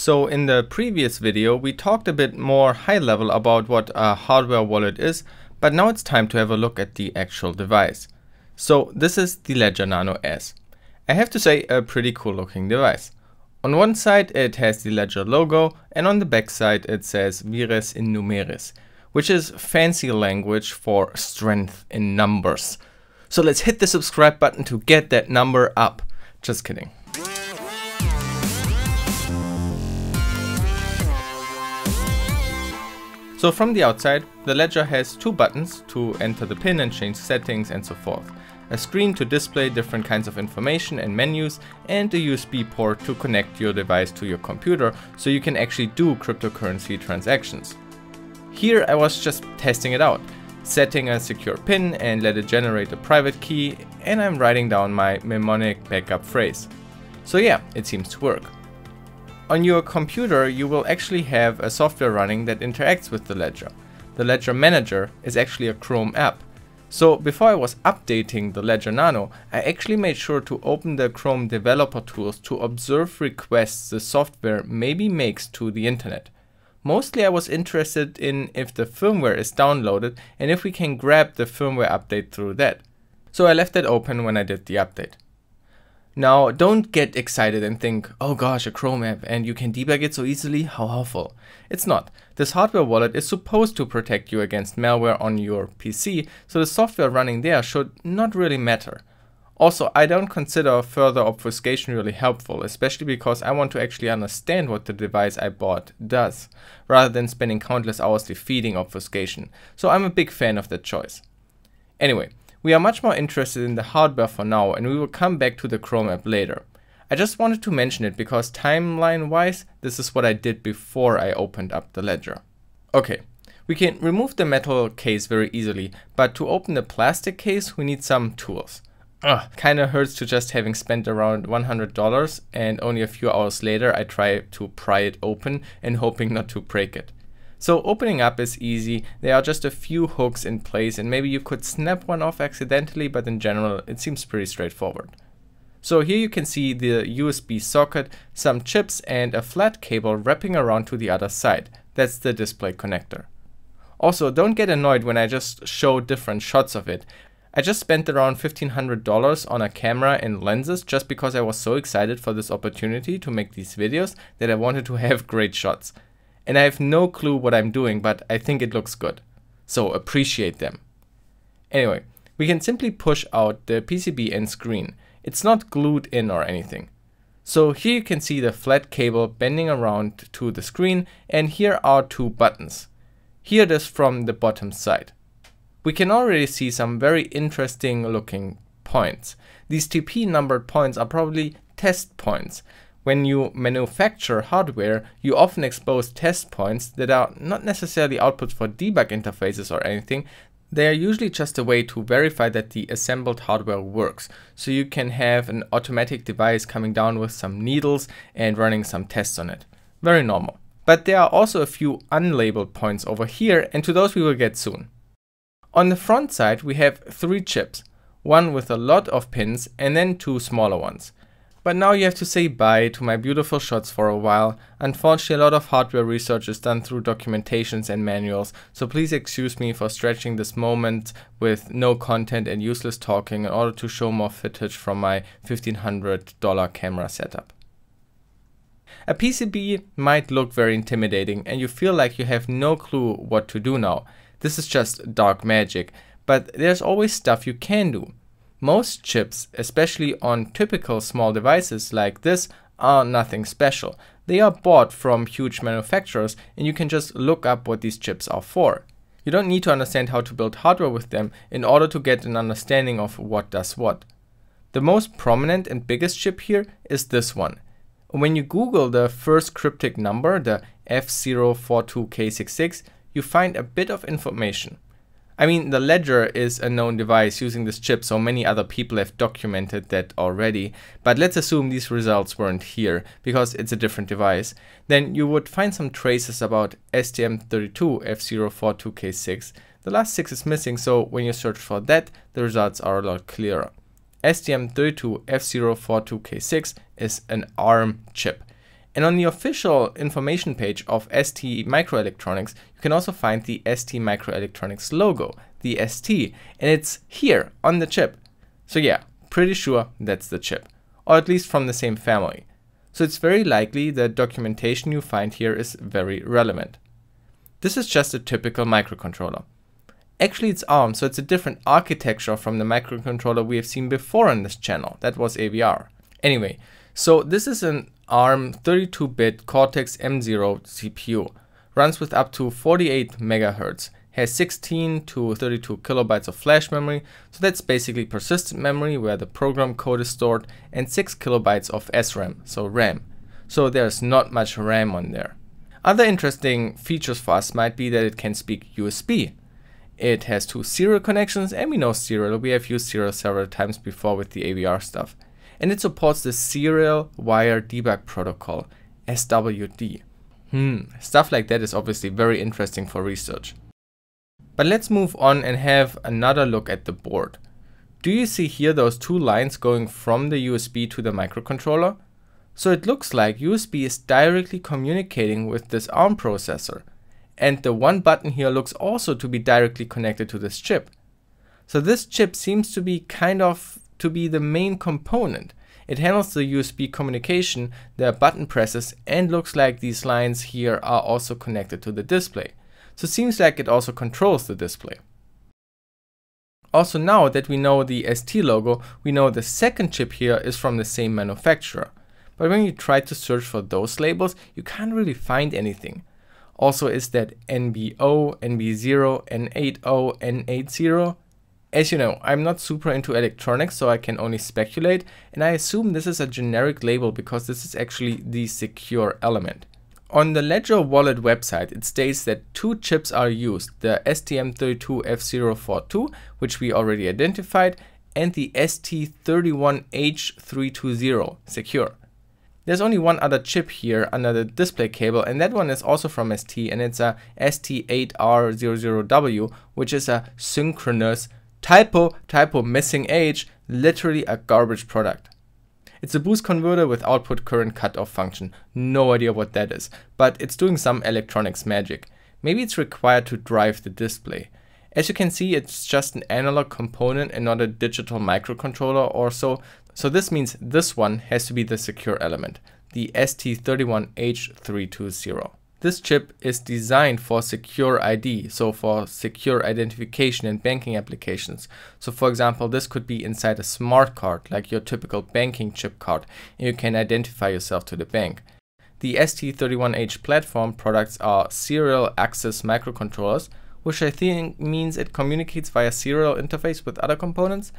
So in the previous video, we talked a bit more high level about what a hardware wallet is, but now it's time to have a look at the actual device. So this is the Ledger Nano S. I have to say a pretty cool looking device. On one side it has the Ledger logo and on the back side it says Vires in Numeris, which is fancy language for strength in numbers. So let's hit the subscribe button to get that number up. Just kidding. So from the outside, the ledger has two buttons to enter the pin and change settings and so forth. A screen to display different kinds of information and menus and a USB port to connect your device to your computer so you can actually do cryptocurrency transactions. Here I was just testing it out, setting a secure pin and let it generate a private key and I'm writing down my mnemonic backup phrase. So yeah, it seems to work. On your computer, you will actually have a software running that interacts with the ledger. The Ledger Manager is actually a Chrome app. So before I was updating the Ledger Nano, I actually made sure to open the Chrome developer tools to observe requests the software maybe makes to the internet. Mostly I was interested in if the firmware is downloaded and if we can grab the firmware update through that. So I left it open when I did the update. Now, don't get excited and think, oh gosh, a Chrome app and you can debug it so easily, how awful. It's not. This hardware wallet is supposed to protect you against malware on your PC, so the software running there should not really matter. Also, I don't consider further obfuscation really helpful, especially because I want to actually understand what the device I bought does, rather than spending countless hours defeating obfuscation, so I'm a big fan of that choice. Anyway, we are much more interested in the hardware for now and we will come back to the Chrome app later. I just wanted to mention it because timeline wise, this is what I did before I opened up the ledger. Okay, we can remove the metal case very easily, but to open the plastic case we need some tools. Ugh, kinda hurts to just having spent around $100 and only a few hours later I try to pry it open and hoping not to break it. So opening up is easy, there are just a few hooks in place and maybe you could snap one off accidentally, but in general it seems pretty straightforward. So here you can see the USB socket, some chips and a flat cable wrapping around to the other side. That's the display connector. Also, don't get annoyed when I just show different shots of it. I just spent around $1500 on a camera and lenses just because I was so excited for this opportunity to make these videos that I wanted to have great shots and I have no clue what I'm doing, but I think it looks good. So appreciate them. Anyway, we can simply push out the PCB and screen. It's not glued in or anything. So here you can see the flat cable bending around to the screen and here are two buttons. Here it is from the bottom side. We can already see some very interesting looking points. These TP numbered points are probably test points when you manufacture hardware, you often expose test points that are not necessarily outputs for debug interfaces or anything. They are usually just a way to verify that the assembled hardware works. So you can have an automatic device coming down with some needles and running some tests on it. Very normal. But there are also a few unlabeled points over here and to those we will get soon. On the front side we have three chips, one with a lot of pins and then two smaller ones. But now you have to say bye to my beautiful shots for a while. Unfortunately, a lot of hardware research is done through documentations and manuals, so please excuse me for stretching this moment with no content and useless talking in order to show more footage from my $1500 camera setup. A PCB might look very intimidating and you feel like you have no clue what to do now. This is just dark magic, but there's always stuff you can do. Most chips, especially on typical small devices like this, are nothing special. They are bought from huge manufacturers and you can just look up what these chips are for. You don't need to understand how to build hardware with them in order to get an understanding of what does what. The most prominent and biggest chip here is this one. When you Google the first cryptic number, the F042K66, you find a bit of information. I mean, the Ledger is a known device using this chip, so many other people have documented that already. But let's assume these results weren't here, because it's a different device. Then you would find some traces about STM32F042K6. The last 6 is missing, so when you search for that, the results are a lot clearer. STM32F042K6 is an ARM chip. And on the official information page of ST Microelectronics, you can also find the ST Microelectronics logo, the ST, and it's here on the chip. So yeah, pretty sure that's the chip, or at least from the same family. So it's very likely the documentation you find here is very relevant. This is just a typical microcontroller. Actually it's ARM, so it's a different architecture from the microcontroller we have seen before on this channel, that was AVR. Anyway, so this is an ARM 32-bit Cortex M0 CPU, runs with up to 48 MHz, has 16 to 32 kilobytes of flash memory, so that's basically persistent memory where the program code is stored, and 6 kilobytes of SRAM, so RAM. So there's not much RAM on there. Other interesting features for us might be that it can speak USB. It has two serial connections, and we know serial, we have used serial several times before with the AVR stuff and it supports the Serial Wire Debug Protocol, SWD. Hmm, stuff like that is obviously very interesting for research. But let's move on and have another look at the board. Do you see here those two lines going from the USB to the microcontroller? So it looks like USB is directly communicating with this ARM processor. And the one button here looks also to be directly connected to this chip. So this chip seems to be kind of to be the main component. It handles the USB communication, the button presses, and looks like these lines here are also connected to the display. So it seems like it also controls the display. Also now that we know the ST logo, we know the second chip here is from the same manufacturer. But when you try to search for those labels, you can't really find anything. Also is that NB0, NB0, N80, N80, as you know, I'm not super into electronics, so I can only speculate, and I assume this is a generic label because this is actually the secure element. On the Ledger Wallet website, it states that two chips are used, the STM32F042, which we already identified, and the ST31H320, secure. There's only one other chip here under the display cable, and that one is also from ST, and it's a ST8R00W, which is a synchronous Typo, typo, missing age, literally a garbage product. It's a boost converter with output current cutoff function. No idea what that is, but it's doing some electronics magic. Maybe it's required to drive the display. As you can see, it's just an analog component and not a digital microcontroller or so. So this means this one has to be the secure element, the ST31H320. This chip is designed for secure ID, so for secure identification in banking applications. So for example, this could be inside a smart card, like your typical banking chip card, and you can identify yourself to the bank. The ST31H platform products are serial access microcontrollers, which I think means it communicates via serial interface with other components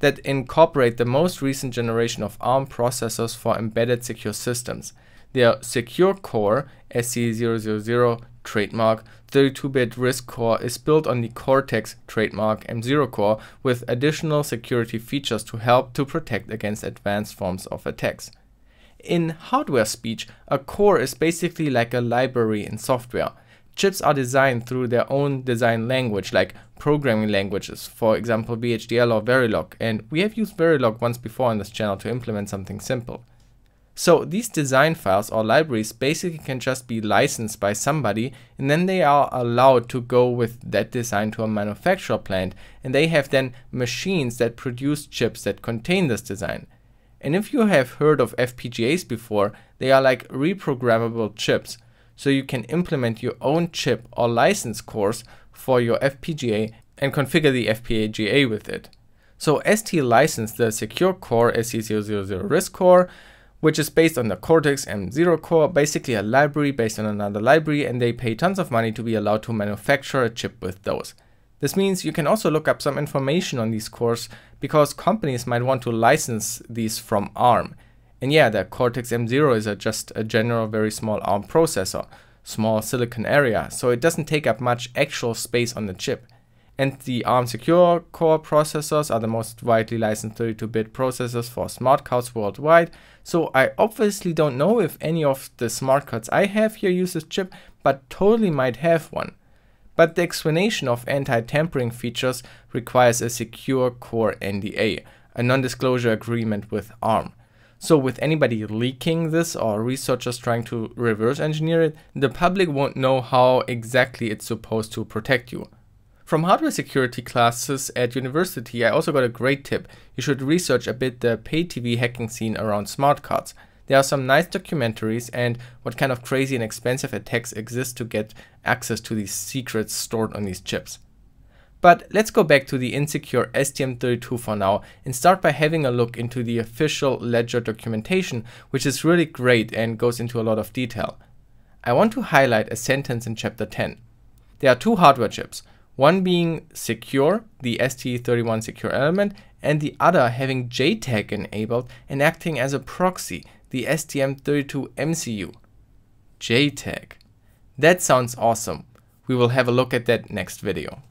that incorporate the most recent generation of ARM processors for embedded secure systems. Their secure core SC000 trademark 32-bit RISC core is built on the Cortex trademark M0 core with additional security features to help to protect against advanced forms of attacks. In hardware speech, a core is basically like a library in software. Chips are designed through their own design language, like programming languages, for example VHDL or Verilog, and we have used Verilog once before on this channel to implement something simple. So these design files or libraries basically can just be licensed by somebody and then they are allowed to go with that design to a manufacturer plant and they have then machines that produce chips that contain this design. And if you have heard of FPGAs before, they are like reprogrammable chips. So you can implement your own chip or license cores for your FPGA and configure the FPGA with it. So ST licensed the secure core SC000 RISC core which is based on the Cortex M0 core, basically a library based on another library, and they pay tons of money to be allowed to manufacture a chip with those. This means you can also look up some information on these cores because companies might want to license these from ARM. And yeah, the Cortex M0 is a just a general very small ARM processor, small silicon area, so it doesn't take up much actual space on the chip and the ARM Secure Core processors are the most widely licensed 32-bit processors for smart cards worldwide. So I obviously don't know if any of the smart cards I have here use this chip, but totally might have one. But the explanation of anti-tampering features requires a Secure Core NDA, a non-disclosure agreement with ARM. So with anybody leaking this or researchers trying to reverse engineer it, the public won't know how exactly it's supposed to protect you. From hardware security classes at university, I also got a great tip. You should research a bit the pay TV hacking scene around smart cards. There are some nice documentaries and what kind of crazy and expensive attacks exist to get access to these secrets stored on these chips. But let's go back to the insecure STM32 for now and start by having a look into the official Ledger documentation, which is really great and goes into a lot of detail. I want to highlight a sentence in chapter 10. There are two hardware chips, one being secure, the ST31 secure element, and the other having JTAG enabled and acting as a proxy, the STM32 MCU. JTAG. That sounds awesome. We will have a look at that next video.